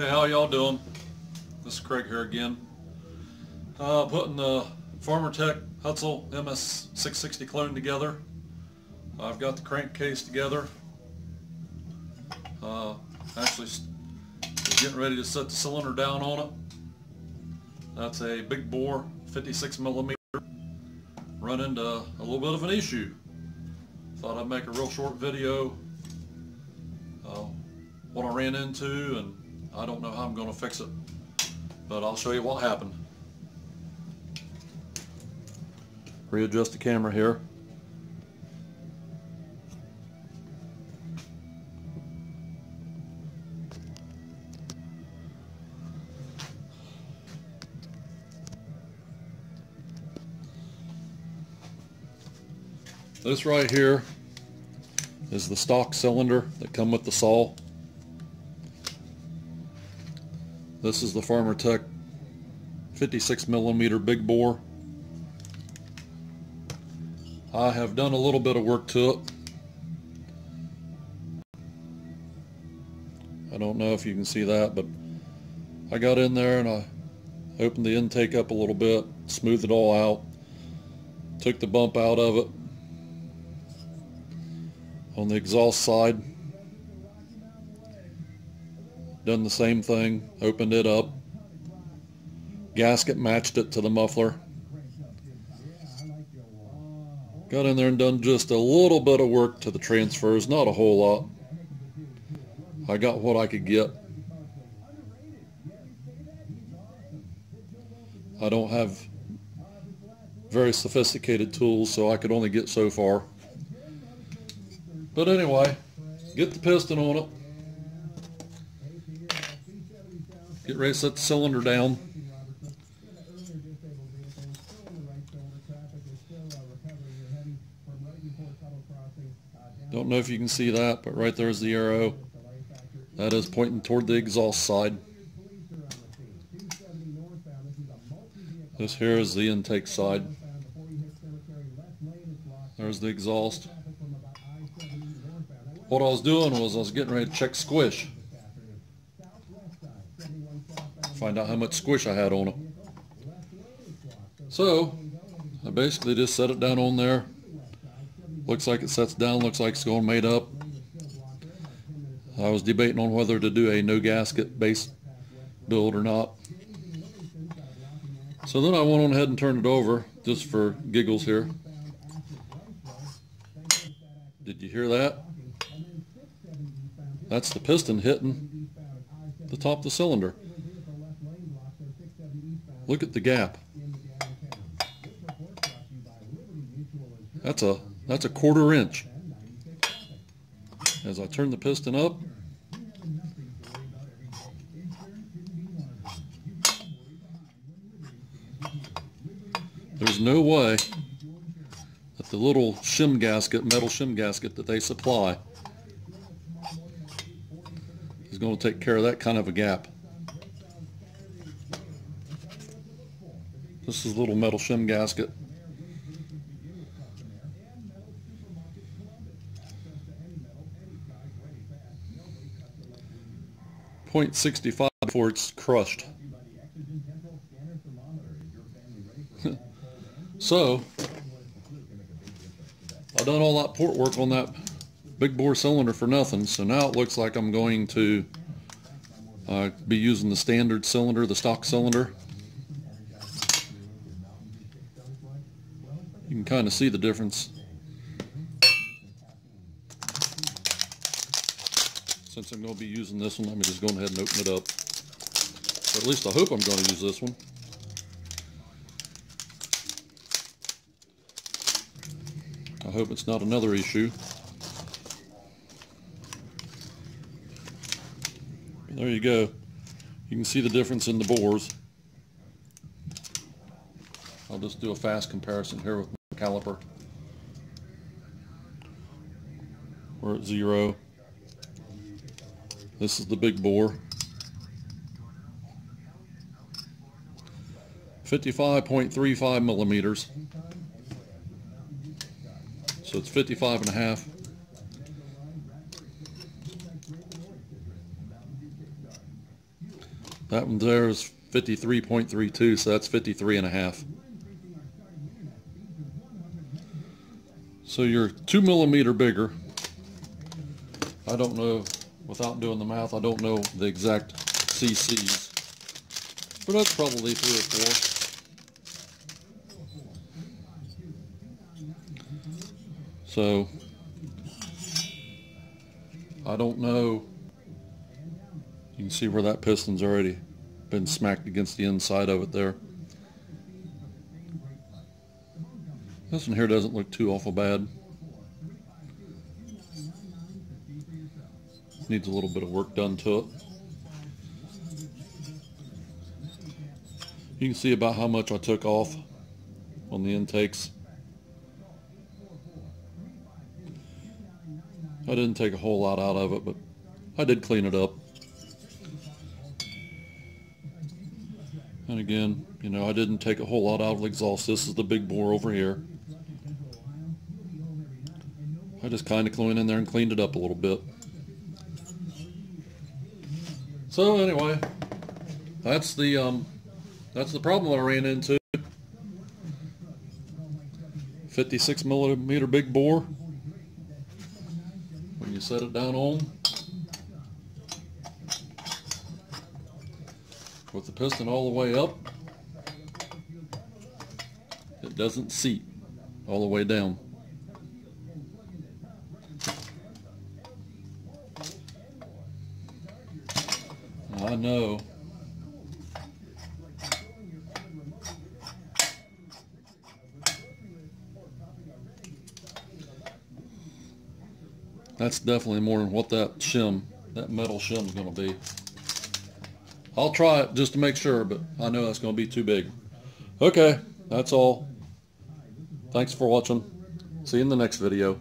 Hey, how y'all doing? This is Craig here again. Uh, putting the Farmer Tech Huztl MS660 clone together. I've got the crankcase together. Uh, actually, getting ready to set the cylinder down on it. That's a big bore, 56 millimeter. Run into a little bit of an issue. Thought I'd make a real short video. Uh, what I ran into and I don't know how I'm going to fix it, but I'll show you what happened. Readjust the camera here. This right here is the stock cylinder that come with the saw. This is the Farmertec 56 millimeter big bore. I have done a little bit of work to it. I don't know if you can see that, but I got in there and I opened the intake up a little bit, smoothed it all out, took the bump out of it. On the exhaust side, done the same thing, opened it up, gasket matched it to the muffler. Got in there and done just a little bit of work to the transfers, not a whole lot. I got what I could get. I don't have very sophisticated tools, so I could only get so far. But anyway, get the piston on it. Get ready to set the cylinder down. Don't know if you can see that, but right there's the arrow. That is pointing toward the exhaust side. This here is the intake side. There's the exhaust. What I was doing was I was getting ready to check squish find out how much squish I had on it. So, I basically just set it down on there. Looks like it sets down, looks like it's going made up. I was debating on whether to do a no gasket base build or not. So then I went on ahead and turned it over, just for giggles here. Did you hear that? That's the piston hitting the top of the cylinder. Look at the gap. That's a that's a quarter inch. As I turn the piston up, there's no way that the little shim gasket, metal shim gasket that they supply going to take care of that kind of a gap. This is a little metal shim gasket. Point sixty-five before it's crushed. so, I've done all that port work on that big bore cylinder for nothing. So now it looks like I'm going to uh, be using the standard cylinder, the stock cylinder. You can kind of see the difference. Since I'm going to be using this one, let me just go ahead and open it up. Or at least I hope I'm going to use this one. I hope it's not another issue. There you go. You can see the difference in the bores. I'll just do a fast comparison here with my caliper. We're at zero. This is the big bore. 55.35 millimeters. So it's 55 and a half. That one there is 53.32, so that's 53 and a half. So you're two millimeter bigger. I don't know, without doing the math, I don't know the exact CCs. But that's probably three or four. So, I don't know. You can see where that piston's already been smacked against the inside of it there. This one here doesn't look too awful bad. Needs a little bit of work done to it. You can see about how much I took off on the intakes. I didn't take a whole lot out of it, but I did clean it up. And again, you know, I didn't take a whole lot out of the exhaust. This is the big bore over here. I just kind of went in there and cleaned it up a little bit. So anyway, that's the um, that's the problem I ran into. 56 millimeter big bore. When you set it down on, with the piston all the way up, it doesn't seat all the way down. I know. That's definitely more than what that shim, that metal shim is going to be. I'll try it just to make sure, but I know that's going to be too big. Okay, that's all. Thanks for watching. See you in the next video.